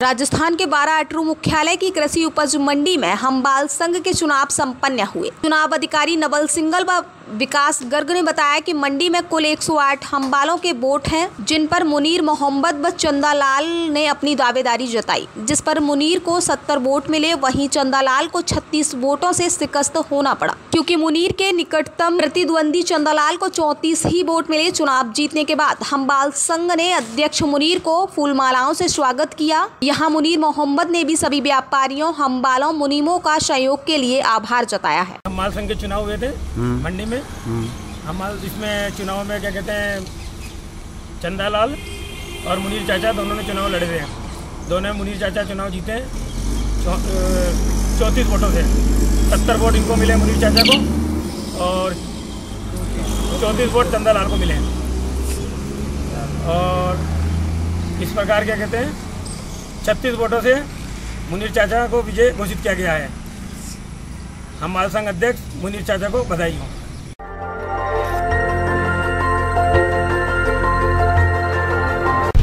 राजस्थान के बारह अटरू मुख्यालय की कृषि उपज मंडी में हम बाल संघ के चुनाव संपन्न हुए। चुनाव अधिकारी नवल सिंगल व विकास गर्ग ने बताया कि मंडी में कुल 108 हमबालों के वोट हैं जिन पर मुनीर मोहम्मद व चंदालाल ने अपनी दावेदारी जताई। जिस पर मुनीर को 70 वोट मिले वहीं चंदालाल को 36 वोटों से शिकस्त होना पड़ा। क्योंकि मुनीर के निकटतम प्रतिद्वंदी चंदालाल को 34 ही वोट मिले चुनाव जीतने के बाद हम्बाल संघ ने अध्यक्ष मुनीर को फूलमालाओं से स्वागत किया। यहाँ मुनीर मोहम्मद ने भी सभी व्यापारियों हम्बालों मुनीमों का सहयोग के लिए आभार जताया है। हम माल संघ के चुनाव हुए थे मंडी में। हम इसमें चुनाव में क्या कहते हैं, चंदालाल और मुनीर चाचा दोनों ने चुनाव लड़े थे दोनों मुनीर चाचा चुनाव जीते चौंतीस वोटों से। सत्तर वोट इनको मिले मुनीर चाचा को और चौंतीस वोट चंदालाल को मिले। और इस प्रकार क्या कहते हैं, छत्तीस वोटों से मुनीर चाचा को विजय घोषित किया गया है। हम संघ अध्यक्ष मुनीर चाचा को बधाई हो।